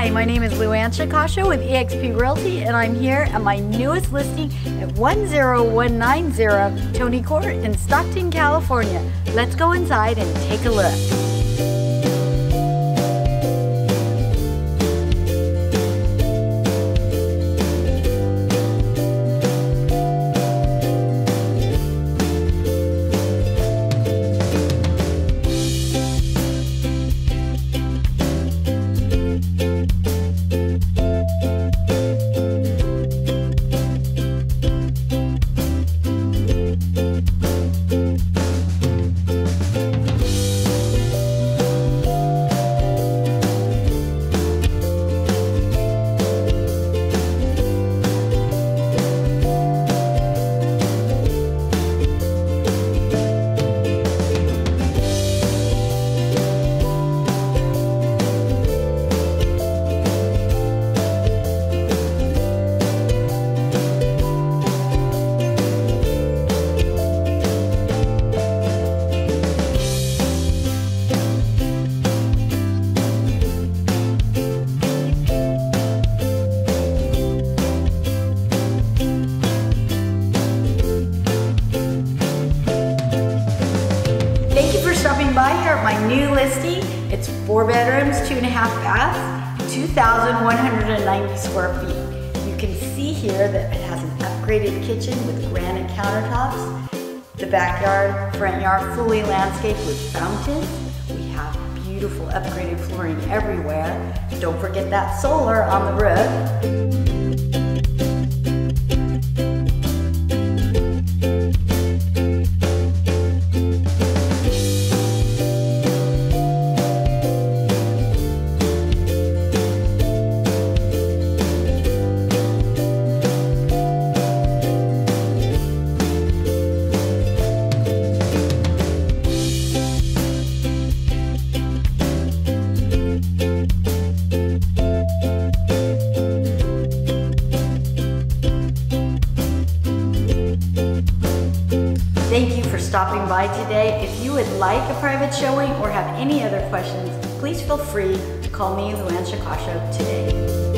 Hi, my name is LuAnn Shikasho with eXp Realty, and I'm here at my newest listing at 10190 Tony Court in Stockton, California. Let's go inside and take a look. By here at my new listing. It's four bedrooms, two and a half baths, 2,190 square feet. You can see here that it has an upgraded kitchen with granite countertops. The backyard, front yard, fully landscaped with fountains. We have beautiful upgraded flooring everywhere. Don't forget that solar on the roof. Thank you for stopping by today. If you would like a private showing or have any other questions, please feel free to call me, LuAnn Shikasho, today.